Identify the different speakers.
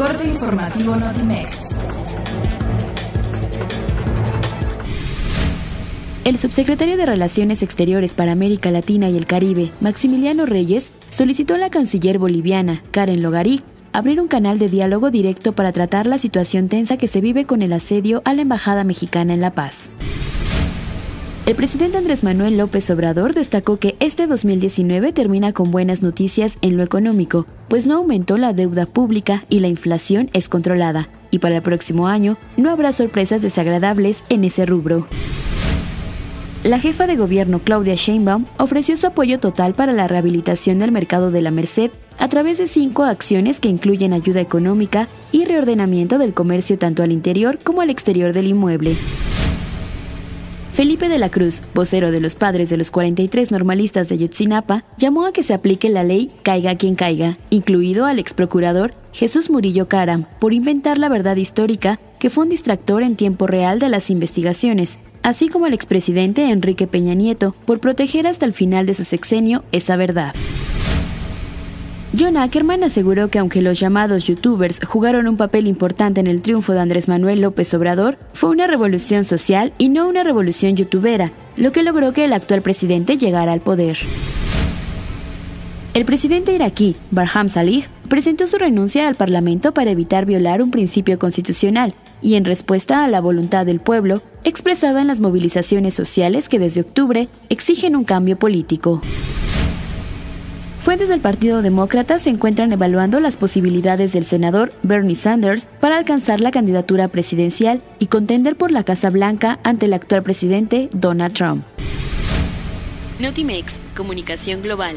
Speaker 1: corte informativo Notimex.
Speaker 2: El subsecretario de Relaciones Exteriores para América Latina y el Caribe, Maximiliano Reyes, solicitó a la canciller boliviana, Karen Logaric, abrir un canal de diálogo directo para tratar la situación tensa que se vive con el asedio a la Embajada Mexicana en La Paz. El presidente Andrés Manuel López Obrador destacó que este 2019 termina con buenas noticias en lo económico, pues no aumentó la deuda pública y la inflación es controlada, y para el próximo año no habrá sorpresas desagradables en ese rubro. La jefa de gobierno Claudia Sheinbaum ofreció su apoyo total para la rehabilitación del mercado de la Merced a través de cinco acciones que incluyen ayuda económica y reordenamiento del comercio tanto al interior como al exterior del inmueble. Felipe de la Cruz, vocero de los padres de los 43 normalistas de Yotzinapa, llamó a que se aplique la ley caiga quien caiga, incluido al exprocurador Jesús Murillo Caram, por inventar la verdad histórica que fue un distractor en tiempo real de las investigaciones, así como el expresidente Enrique Peña Nieto por proteger hasta el final de su sexenio esa verdad. John Ackerman aseguró que aunque los llamados youtubers jugaron un papel importante en el triunfo de Andrés Manuel López Obrador, fue una revolución social y no una revolución youtubera, lo que logró que el actual presidente llegara al poder. El presidente iraquí, Barham Salih, presentó su renuncia al Parlamento para evitar violar un principio constitucional y en respuesta a la voluntad del pueblo expresada en las movilizaciones sociales que desde octubre exigen un cambio político. Fuentes del Partido Demócrata se encuentran evaluando las posibilidades del senador Bernie Sanders para alcanzar la candidatura presidencial y contender por la Casa Blanca ante el actual presidente Donald Trump.
Speaker 3: Notimex, Comunicación Global.